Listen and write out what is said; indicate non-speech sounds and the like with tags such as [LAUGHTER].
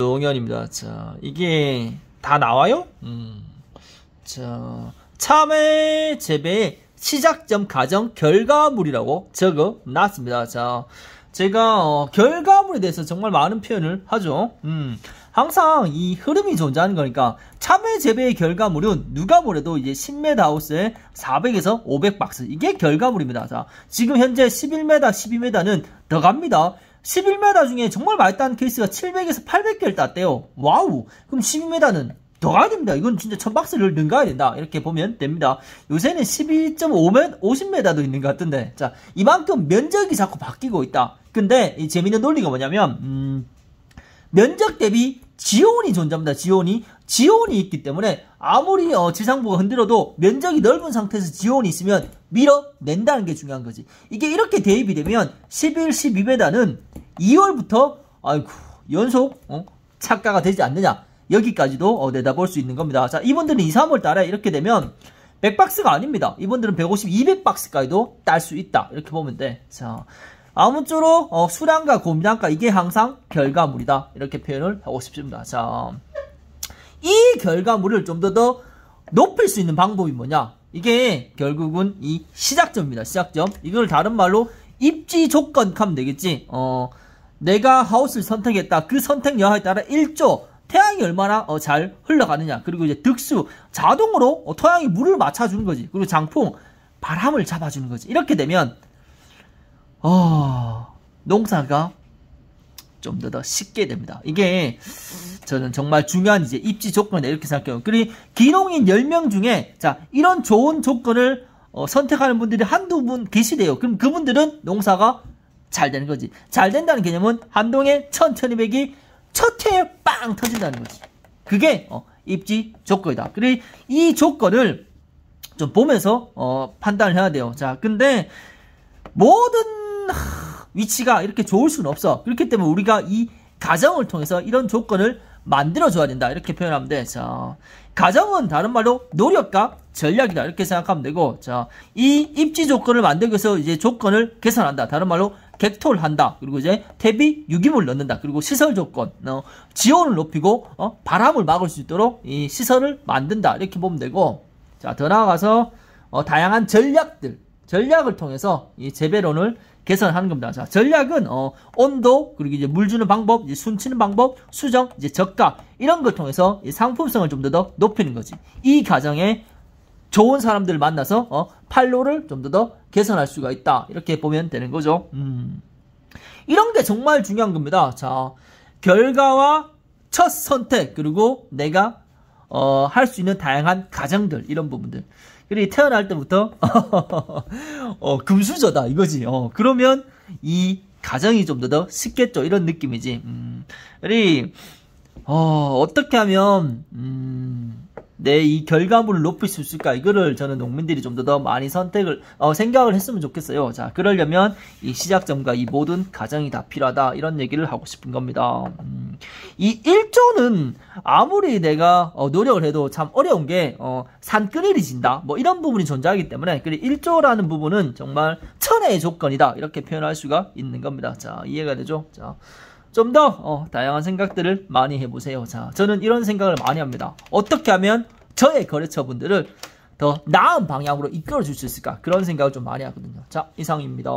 동현입니다. 자, 이게 다 나와요? 음. 자, 참외 재배의 시작점 과정 결과물이라고 적어 놨습니다. 자, 제가 어, 결과물에 대해서 정말 많은 표현을 하죠. 음. 항상 이 흐름이 존재하는 거니까 참외 재배의 결과물은 누가 뭐래도 이제 10m 하우스에 400에서 500박스 이게 결과물입니다. 자, 지금 현재 11m, 12m는 더 갑니다. 11m 중에 정말 많다는 케이스가 700에서 800개를 땄대요. Wow. 그럼 12m는 더 가야 됩니다. 이건 진짜 1000박스를 능가해야 된다. 이렇게 보면 됩니다. 요새는 12.5m, 50m도 있는 것 같은데. 자, 이만큼 면적이 자꾸 바뀌고 있다. 근데 이 재밌는 논리가 뭐냐면, 음, 면적 대비 지온이 존재합니다. 지온이. 지온이 있기 때문에 아무리 어, 지상부가 흔들어도 면적이 넓은 상태에서 지온이 있으면 밀어낸다는 게 중요한 거지. 이게 이렇게 대입이 되면 11, 12m는 2월부터 아이고 연속 어? 착가가 되지 않느냐. 여기까지도 어, 내다볼 수 있는 겁니다. 자, 이분들은 2, 3월 달에 이렇게 되면 100박스가 아닙니다. 이분들은 150, 200박스까지도 딸 수 있다. 이렇게 보면 돼. 자, 아무쪼록 어, 수량과 고미량가 이게 항상 결과물이다. 이렇게 표현을 하고 싶습니다. 자, 이 결과물을 좀 더 더 높일 수 있는 방법이 뭐냐? 이게 결국은 이 시작점입니다. 시작점. 이걸 다른 말로 입지 조건 하면 되겠지. 어, 내가 하우스를 선택했다. 그 선택 여하에 따라 1조 태양이 얼마나 어, 잘 흘러가느냐. 그리고 이제 득수 자동으로 어, 토양이 물을 맞춰주는 거지. 그리고 장풍 바람을 잡아주는 거지. 이렇게 되면 어, 농사가 좀 더 더 쉽게 됩니다. 이게 저는 정말 중요한 이제 입지 조건이다 이렇게 생각해요. 그리고 기농인 10명 중에 자 이런 좋은 조건을 어, 선택하는 분들이 한두 분 계시대요. 그럼 그분들은 농사가 잘 되는 거지. 잘 된다는 개념은 한동에 1200이 첫 해에 빵 터진다는 거지. 그게 어, 입지 조건이다. 그리고 이 조건을 좀 보면서 어, 판단을 해야 돼요. 자, 근데 모든 위치가 이렇게 좋을 수는 없어. 그렇기 때문에 우리가 이 가정을 통해서 이런 조건을 만들어줘야 된다. 이렇게 표현하면 돼. 자, 가정은 다른 말로 노력과 전략이다. 이렇게 생각하면 되고, 자, 이 입지 조건을 만들기 위해서 이제 조건을 개선한다. 다른 말로 객토를 한다. 그리고 이제 퇴비 유기물 넣는다. 그리고 시설 조건, 어, 지온을 높이고, 어, 바람을 막을 수 있도록 이 시설을 만든다. 이렇게 보면 되고, 자, 더 나아가서, 어, 다양한 전략들, 전략을 통해서 이 재배론을 개선하는 겁니다. 자, 전략은 어, 온도 그리고 이제 물 주는 방법, 이제 순 치는 방법, 수정, 이제 저가 이런 걸 통해서 상품성을 좀더 높이는 거지. 이 과정에 좋은 사람들을 만나서 어, 팔로를 좀 더 더 개선할 수가 있다. 이렇게 보면 되는 거죠. 음. 이런 게 정말 중요한 겁니다. 자, 결과와 첫 선택 그리고 내가 어, 할 수 있는 다양한 가정들 이런 부분들. 그리고 태어날 때부터 [LAUGHS] 어, 금수저다 이거지. 어, 그러면 이 가정이 좀더더 쉽겠죠. 이런 느낌이지. 음, 우리 어, 어떻게 하면 음, 내 이 결과물을 높일 수 있을까? 이거를 저는 농민들이 좀더더 많이 선택을 어, 생각을 했으면 좋겠어요. 자, 그러려면 이 시작점과 이 모든 과정이 다 필요하다 이런 얘기를 하고 싶은 겁니다. 음, 이 1조는 아무리 내가 어, 노력을 해도 참 어려운 게 어, 산끈일이 진다. 뭐 이런 부분이 존재하기 때문에 그리고 1조라는 부분은 정말 천혜의 조건이다 이렇게 표현할 수가 있는 겁니다. 자, 이해가 되죠? 자. 좀 더 어, 다양한 생각들을 많이 해보세요. 자, 저는 이런 생각을 많이 합니다. 어떻게 하면 저의 거래처분들을 더 나은 방향으로 이끌어 줄 수 있을까? 그런 생각을 좀 많이 하거든요. 자, 이상입니다.